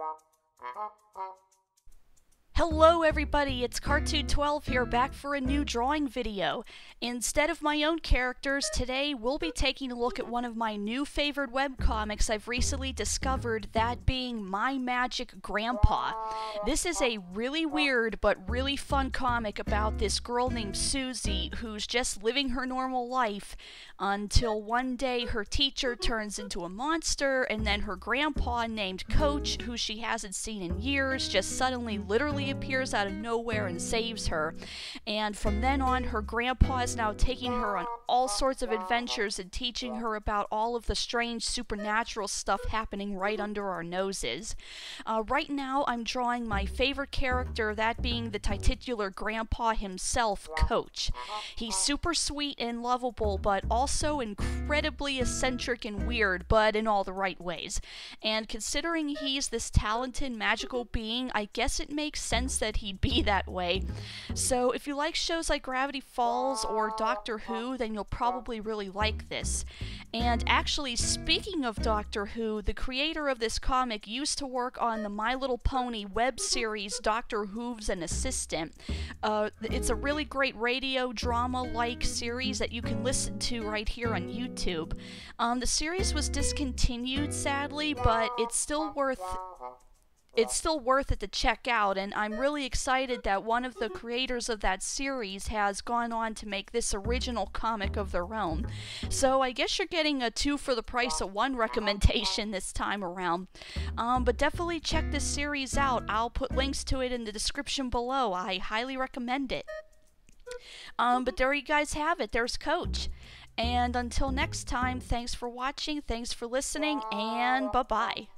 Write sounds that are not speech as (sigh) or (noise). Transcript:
は、あ、あ、Hello everybody, it's Kartoon12 here back for a new drawing video. Instead of my own characters, today we'll be taking a look at one of my new favorite webcomics I've recently discovered, that being My Magic Grandpa. This is a really weird but really fun comic about this girl named Susie who's just living her normal life until one day her teacher turns into a monster and then her grandpa named Coach, who she hasn't seen in years, just suddenly literally appears out of nowhere and saves her. And from then on, her grandpa is now taking her on all sorts of adventures and teaching her about all of the strange supernatural stuff happening right under our noses. Uh, right now, I'm drawing my favorite character, that being the titular grandpa himself, Coach. He's super sweet and lovable, but also incredibly eccentric and weird, but in all the right ways. And considering he's this talented magical being, I guess it makes sense sense that he'd be (laughs) that way. So if you like shows like Gravity Falls or Doctor Who, then you'll probably really like this. And actually, speaking of Doctor Who, the creator of this comic used to work on the My Little Pony web series Doctor Whooves and Assistant. Uh, it's a really great radio drama like series that you can listen to right here on YouTube. Um, the series was discontinued, sadly, but it's still worth it's still worth it to check out, and I'm really excited that one of the creators of that series has gone on to make this original comic of their own. So I guess you're getting a two for the price of one recommendation this time around. Um, but definitely check this series out. I'll put links to it in the description below. I highly recommend it. Um, but there you guys have it. There's Coach. And until next time, thanks for watching, thanks for listening, and bye bye.